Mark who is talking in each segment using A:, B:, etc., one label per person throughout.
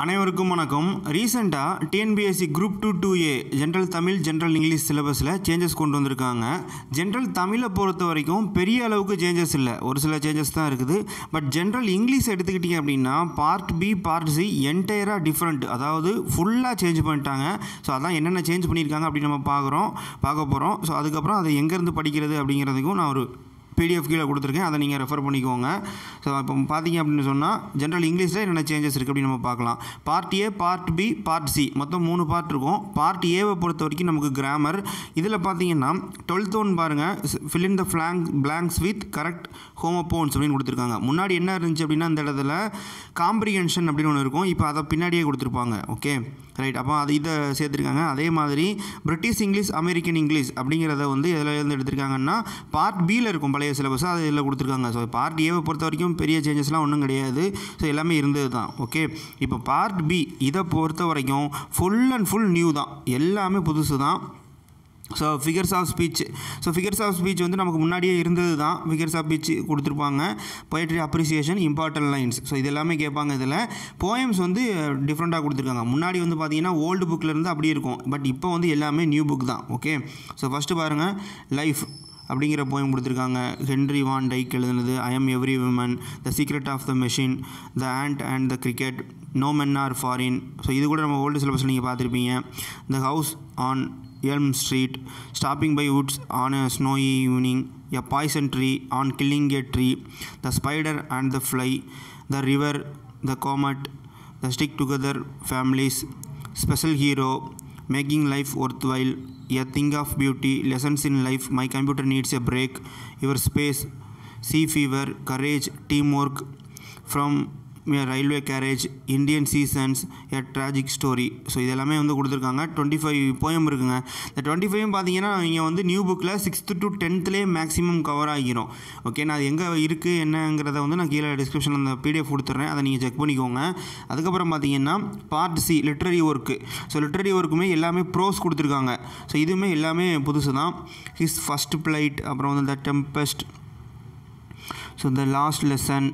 A: அனைவருக்கும் வணக்கம். ரீசெண்டாக TNPSC group two two A general Tamil general English சிலபஸில் சேஞ்சஸ் கொண்டு வந்திருக்காங்க. ஜென்ரல் தமிழை பொறுத்த வரைக்கும் பெரிய அளவுக்கு சேஞ்சஸ் இல்லை. ஒரு சில சேஞ்சஸ் தான் இருக்குது. பட் ஜென்ரல் இங்கிலீஷ் எடுத்துக்கிட்டிங்க அப்படின்னா பார்ட் பி பார்ட் சி என்டையராக டிஃப்ரெண்ட் அதாவது ஃபுல்லாக சேஞ்ச் பண்ணிட்டாங்க. ஸோ அதான் என்னென்ன சேஞ்ச் பண்ணியிருக்காங்க அப்படின்னு நம்ம பார்க்குறோம் பார்க்க போகிறோம் ஸோ அதுக்கப்புறம் அதை எங்கேருந்து படிக்கிறது அப்படிங்கிறதுக்கும் நான் ஒரு பிடிஎஃப் கீழே கொடுத்துருக்கேன். அதை நீங்கள் ரெஃபர் பண்ணிக்கோங்க. ஸோ இப்போ பார்த்தீங்க அப்படின்னு சொன்னால் ஜென்ரல் இங்கிலீஷில் என்னென்ன சேஞ்சஸ் இருக்குது அப்படின்னு நம்ம பார்க்கலாம். Part A part B part C மொத்தம் மூணு பார்ட் இருக்கும். பார்ட் ஏவை பொறுத்த வரைக்கும் நமக்கு கிராமர் இதில் பார்த்தீங்கன்னா டுவெல்த் ஒன் பாருங்கள் fill in the blank blanks with correct homophones அப்படின்னு கொடுத்துருக்காங்க. முன்னாடி என்ன இருந்துச்சு அப்படின்னா அந்த இடத்துல காம்ப்ரிஹென்ஷன் அப்படின்னு ஒன்று இருக்கும். இப்போ அதை பின்னாடியே கொடுத்துருப்பாங்க. ஓகே ரைட் அப்போ அது இதை சேர்த்துருக்காங்க. அதே மாதிரி பிரிட்டிஷ் இங்கிலீஷ் அமெரிக்கன் இங்கிலீஷ் அப்படிங்கிறத வந்து எதில் இருந்து எடுத்திருக்காங்கன்னா பார்ட் பியில் இருக்கும். பழைய சிலபஸ் அது இதில் கொடுத்துருக்காங்க. ஸோ பார்ட் ஏவை பொறுத்த வரைக்கும் பெரிய சேஞ்சஸ்லாம் ஒன்றும் கிடையாது. ஸோ எல்லாமே இருந்தது தான். ஓகே இப்போ பார்ட் பி இதை பொறுத்த வரைக்கும் ஃபுல் அண்ட் ஃபுல் நியூ தான். எல்லாமே புதுசு தான். So figures of speech so figures of speech வந்து நமக்கு முன்னாடியே இருந்தது தான். ஃபிகர்ஸ் ஆஃப் ஸ்பீச் கொடுத்துருப்பாங்க. Poetry appreciation important lines so இது எல்லாமே கேட்பாங்க இதில். போயம்ஸ் வந்து டிஃப்ரெண்ட்டாக கொடுத்துருக்காங்க. முன்னாடி வந்து பார்த்தீங்கன்னா ஓல்டு புக்கில் இருந்து அப்படியே இருக்கும். பட் இப்போ வந்து எல்லாமே நியூ புக் தான். ஓகே ஸோ ஃபஸ்ட்டு பாருங்கள் லைஃப் அப்படிங்கிற போயம் கொடுத்துருக்காங்க. ஹென்ரி வான் டைக் எழுதுனது I am every woman the secret of the machine the ant and the cricket no men are foreign so இது கூட நம்ம ஓல்டு சிலபஸ் நீங்கள் பார்த்துருப்பீங்க. The house on Elm Street stopping by woods on a snowy evening a poison tree on killing a tree the spider and the fly the river the comet the stick together families special hero making life worthwhile, a thing of beauty, lessons in life, my computer needs a break, your space, sea fever, courage, teamwork, from railway carriage Indian seasons a tragic story so இது எல்லாமே வந்து கொடுத்துருக்காங்க. Twenty five poem இருக்குங்க. இந்த twenty five பார்த்தீங்கன்னா இங்கே வந்து new புக்கில் சிக்ஸ்த்து டு டென்த்துலேயே மேக்ஸிமம் கவர் ஆகிரும். ஓகே நான் அது எங்கே இருக்குது என்னங்கிறத வந்து நான் கீழே டிஸ்கிரிப்ஷனில் அந்த பிடிஎஃப் கொடுத்துட்றேன் அதை நீங்கள் செக் பண்ணிக்கோங்க. அதுக்கப்புறம் பார்த்தீங்கன்னா part C literary work so literary ஒர்க்குமே எல்லாமே ப்ரோஸ் கொடுத்துருக்காங்க. ஸோ இதுவுமே எல்லாமே புதுசு தான் ஹிஸ் ஃபஸ்ட் ஃப்ளைட் அப்புறம் வந்து the tempest so the last lesson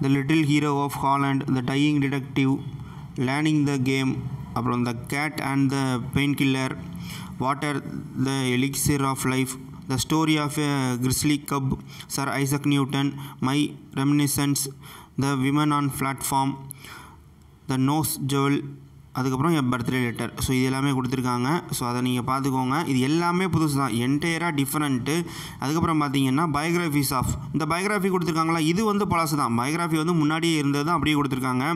A: the little hero of Holland the dying detective learning the game அப்புறம் the cat and the pain killer water the elixir of life the story of a grizzly cub sir Isaac Newton my reminiscences the woman on platform the nose jewel அதுக்கப்புறம் என் birthday letter so இது எல்லாமே கொடுத்துருக்காங்க. So அதை நீங்கள் பார்த்துக்கோங்க. இது எல்லாமே புதுசு தான். என்டையராக டிஃப்ரெண்ட்டு அதுக்கப்புறம் பார்த்தீங்கன்னா பயோகிராஃபிஸ் ஆஃப் இந்த பயோகிராஃபி கொடுத்துருக்காங்களா? இது வந்து பழசு தான். பயோகிராஃபி வந்து முன்னாடியே இருந்தது தான் அப்படியே கொடுத்துருக்காங்க.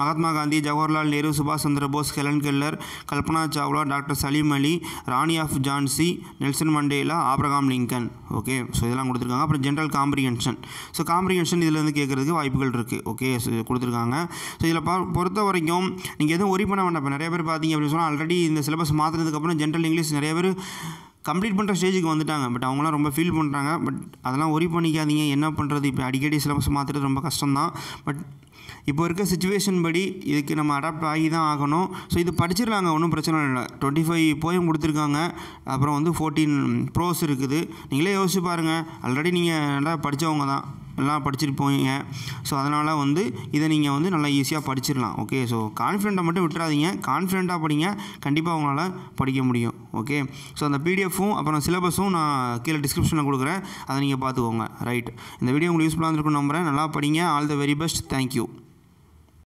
A: மகாத்மா காந்தி ஜவஹர்லால் நேரு சுபாஷ் Chandra Bose Helen Keller Kalpana Chawla doctor Salim Ali Rani of Jhansi Nelson Mandela Abraham Lincoln. Okay so இதெல்லாம் கொடுத்துருக்காங்க. அப்புறம் ஜென்ரல் காம்ப்ரிஹென்ஷன் ஸோ காம்ப்ரிஹென்ஷன் இதில் வந்து கேட்குறதுக்கு வாய்ப்புகள் இருக்குது ஓகே ஸோ கொடுத்துருக்காங்க. ஸோ இதில் பா பொறுத்த வரைக்கும் நீங்கள் எதுவும் ஒரி பண்ண வேண்டாம் இப்போ நிறைய பேர் பார்த்தீங்க அப்படின்னு சொன்னால் ஆல்ரெடி இந்த சிலபஸ் மாற்றினதுக்கப்புறம் ஜென்ரல் இங்கிலீஷ் நிறைய பேர் கம்ப்ளீட் பண்ணுற ஸ்டேஜுக்கு வந்துட்டாங்க. பட் அவங்களாம் ரொம்ப ஃபீல் பண்ணுறாங்க பட் அதெல்லாம் ஒரி பண்ணிக்காதீங்க. என்ன பண்ணுறது இப்போ அடிக்கடி சிலபஸ் மாற்றுறது ரொம்ப கஷ்டம்தான். பட் இப்போ இருக்க சுச்சுவேஷன் படி இதுக்கு நம்ம அடாப்ட் ஆகி தான் ஆகணும். ஸோ இது படிச்சிடலாங்க ஒன்றும் பிரச்சனை இல்லை. டுவெண்ட்டி ஃபைவ் போயம் கொடுத்துருக்காங்க. அப்புறம் வந்து ஃபோர்டீன் ப்ரோஸ் இருக்குது. நீங்களே யோசிச்சு பாருங்கள் ஆல்ரெடி நீங்கள் நல்லா படித்தவங்க தான் எல்லாம் போவீங்க. ஸோ அதனால் வந்து இதை நீங்கள் வந்து நல்லா ஈஸியாக படிச்சிடலாம் ஓகே ஸோ கான்ஃபிடென்ட்டை மட்டும் விட்டுறாதீங்க. கான்ஃபிடென்ட்டாக படிங்க. கண்டிப்பாக உங்களால் படிக்க முடியும். ஓகே ஸோ அந்த பிடிஎஃப்பும் அப்புறம் சிலபஸும் நான் கீழே டிஸ்கிரிப்ஷனில் கொடுக்குறேன். அதை நீங்கள் பார்த்துக்கோங்க. ரைட் இந்த வீடியோ உங்களுக்கு யூஸ்ஃபுல்லாக இருந்திருக்கும் நம்புகிறேன் நல்லா படிங்க. All the very best thank you